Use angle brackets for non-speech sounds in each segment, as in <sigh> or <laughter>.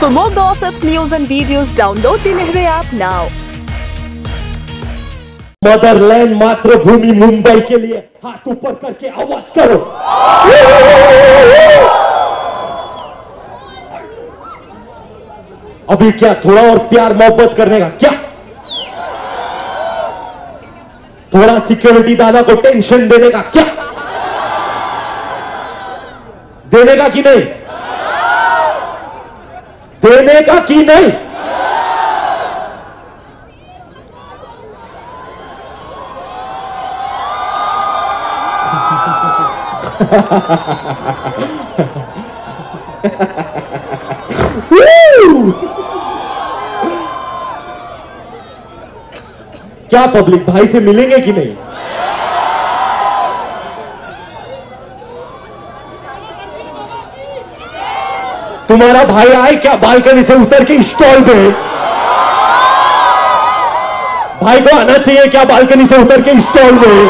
For more gossips, news, and videos, download the Nehru app now. Motherland मातृभूमि मुंबई के लिए हाथ ऊपर करके आवाज़ करो। अभी क्या थोड़ा और प्यार मोहब्बत करने का क्या? थोड़ा सिक्योरिटी दादा को टेंशन देने का क्या? देने का कि नहीं? देने का कि नहीं। क्या पब्लिक भाई से मिलेंगे कि नहीं? तुम्हारा भाई आए, क्या बालकनी से उतर के स्टॉल पे? भाई को आना चाहिए, क्या बालकनी से उतर के स्टॉल में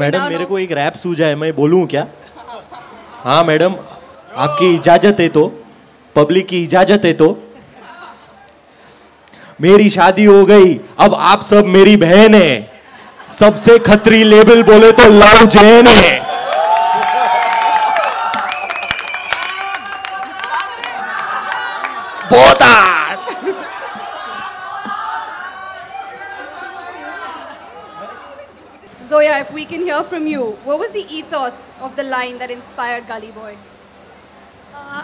मैडम मेरे को एक रैप सूझा है मैं बोलूँ क्या? हाँ मैडम आपकी इजाज़त है तो पब्लिक की इजाज़त है तो। मेरी शादी हो गई अब आप सब मेरी बहन है। सबसे खतरी लेबल बोले तो लव जैन है। बहुत can hear from you, what was the ethos of the line that inspired Gully Boy?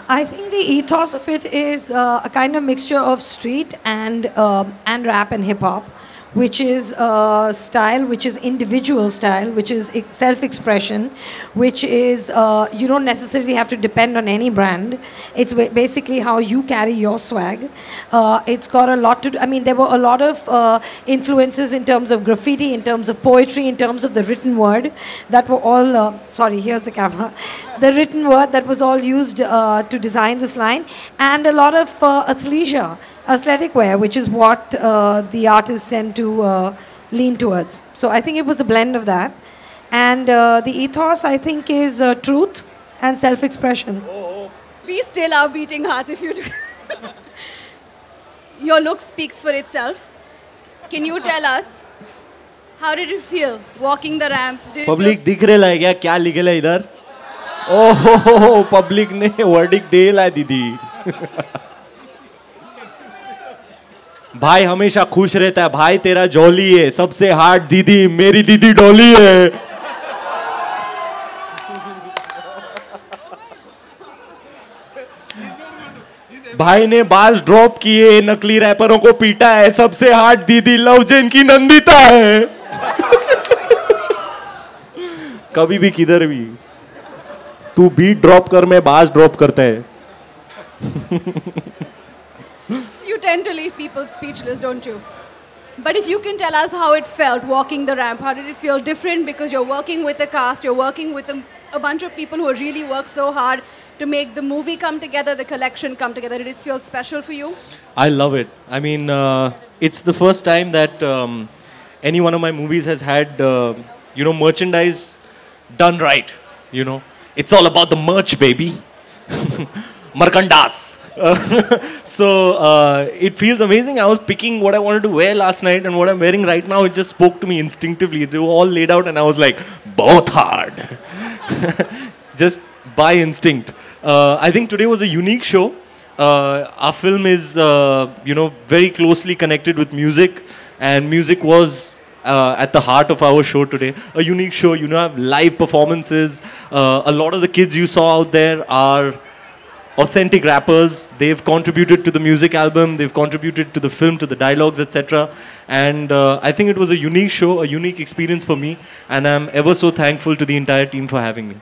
I think the ethos of it is uh, a kind of mixture of street and um and rap and hip hop, which is style, which is individual style, which is self expression, which is uh, you don't necessarily have to depend on any brand. It's basically how you carry your swag. Uh, it's got a lot to do. I mean, there were a lot of uh, influences in terms of graffiti, in terms of poetry, in terms of the written word that were all. Uh, sorry, here's the camera. The written word that was all used uh, to design this line, and a lot of athleisure, athletic wear, which is what uh, the artists tend to uh, lean towards. So I think it was a blend of that. And uh, the ethos, I think, is uh, truth and self expression. We still are beating hearts if you do. <laughs> Your look speaks for itself. Can you tell us how did it feel walking the ramp? Did it public feel दिख रेला है क्या क्या लिखेला है इधर ओहो <laughs> public ने वर्डिक <laughs> देला है दीदी भाई हमेशा खुश रहता है, भाई तेरा जॉली है, सबसे हार्ड दीदी मेरी दीदी डोली है। भाई ने बाज ड्रॉप किए, नकली रैपरों को पीटा है, सबसे हार्ड दीदी लव जेन की नंदिता है। कभी भी किधर भी। तू बीट ड्रॉप कर, मैं बाज ड्रॉप करता है। Tend to leave people speechless, don't you? But if you can tell us how it felt walking the ramp, how did it feel different because you're working with a cast, you're working with a, a bunch of people who really work so hard to make the movie come together, the collection come together. Did it feel special for you? I love it. I mean, uh, it's the first time that um, any one of my movies has had, uh, you know, merchandise done right. You know, it's all about the merch, baby. <laughs> So uh, it feels amazing. I was picking what I wanted to wear last night, and what I'm wearing right now. It just spoke to me instinctively. They were all laid out, and I was like, both hard. <laughs> just by instinct. Uh, I think today was a unique show. Uh, our film is, uh, you know, very closely connected with music, and music was uh, at the heart of our show today. A unique show, you know, have live performances. Uh, a lot of the kids you saw out there are authentic rappers. They've contributed to the music album, they've contributed to the film, to the dialogues, etc. And uh, I think it was a unique show, a unique experience for me, and I'm ever so thankful to the entire team for having me.